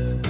Bye.